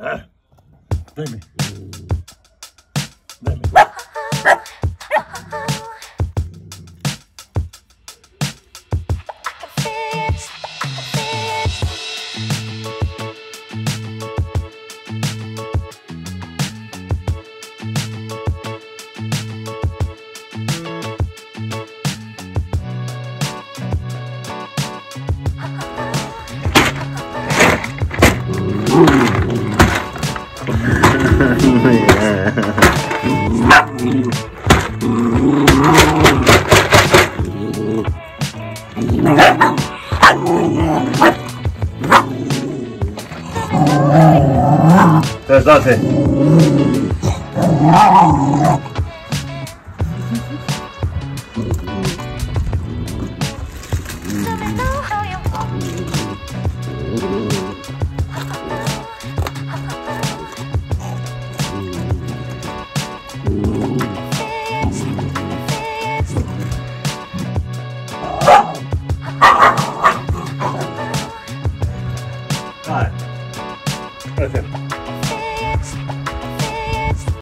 É? Vem, Pesaste. Hi. Okay.